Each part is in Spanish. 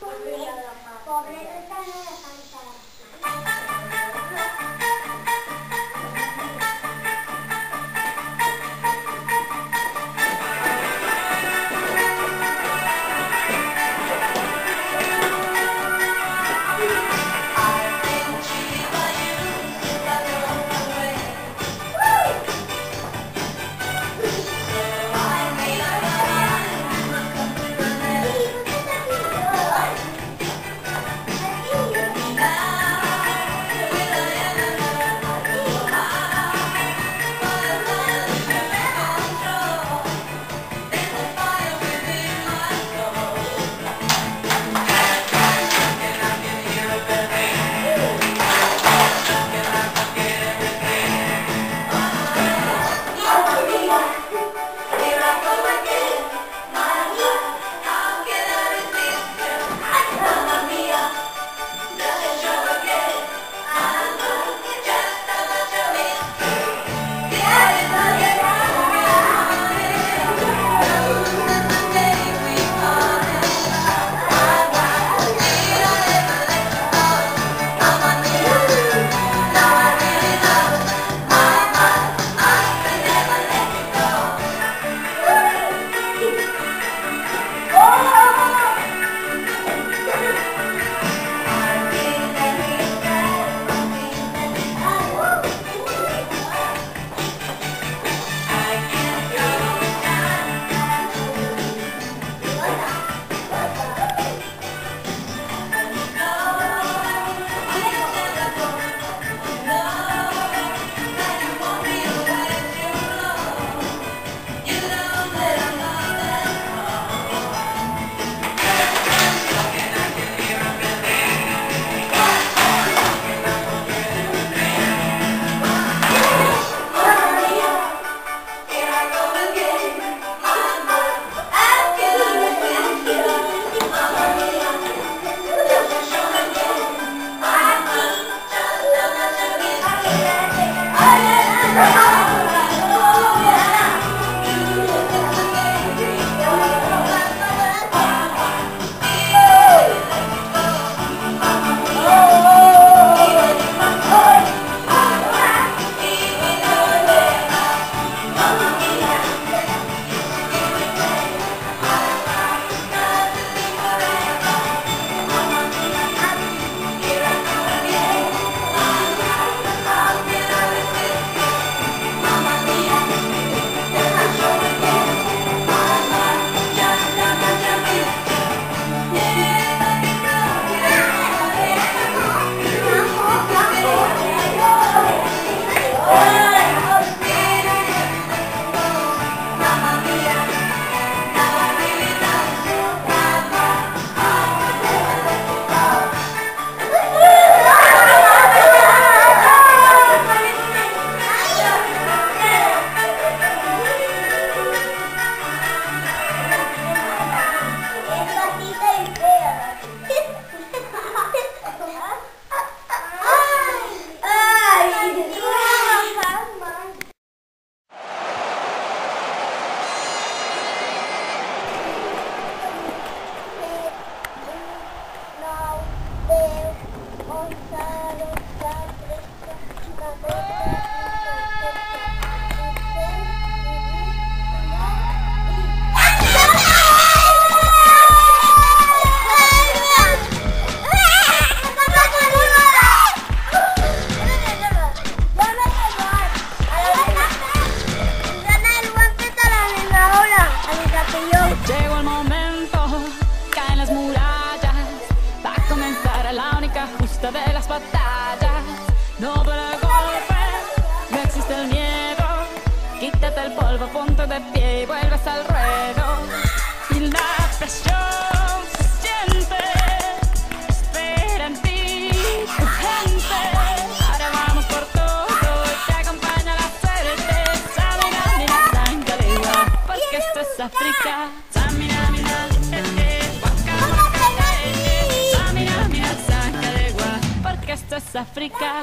ตอนพนี้ตั้งแต่ de las batallas. No duele el golpe, no existe el miedo. Quítate el polvo, ponte de pie y vuelves al ruedo. Y la presión se siente, espera en ti tu gente. Ahora vamos por todo te acompaña la suerte. Salen las minas porque esto es África. esto es África.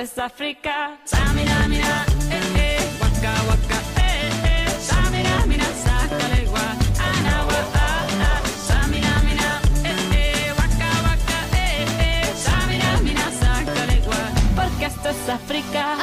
es África. Samira, mira, eh, eh, waka, waka, eh, eh. Samira, mira, sácale gua, anagua, ah, ah. Samira, mira, eh, eh, waka, waka, eh, eh. Samira, mira, sácale gua, porque esto es África.